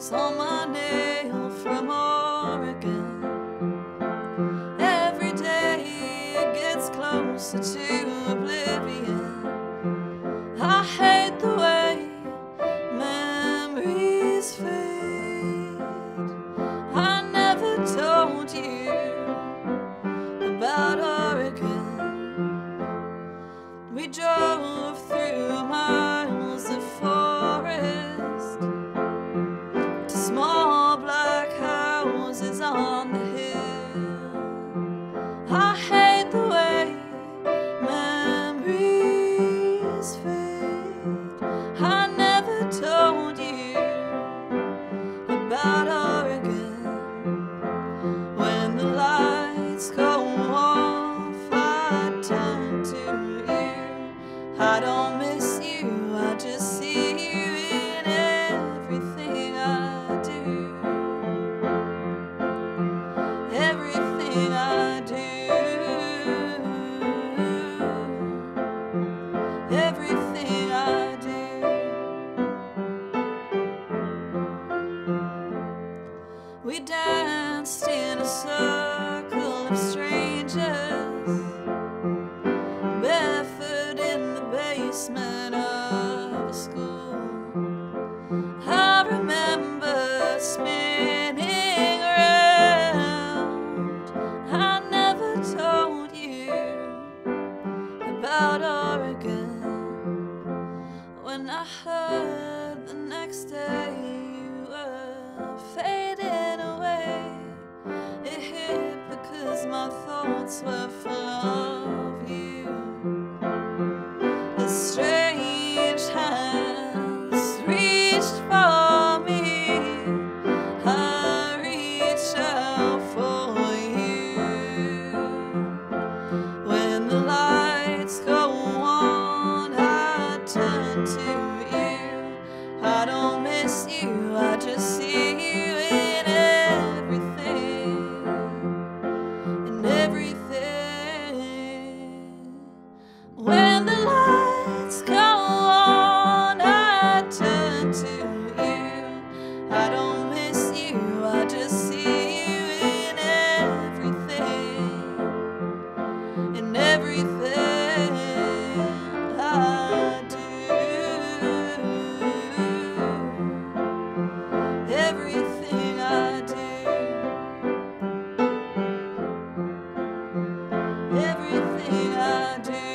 On my nail from Oregon. Every day it gets closer to oblivion. I hate the way memories fade. I never told you about Oregon. We drove through miles of forest houses on the hill. I hate the way memories fade. I never told you about Oregon. When the lights go off, I turn to you. I don't We danced in a circle of strangers, barefoot in the basement of a school. I remember spinning around. I never told you about Oregon. When I heard the next day you were away, it hit because my thoughts were full do.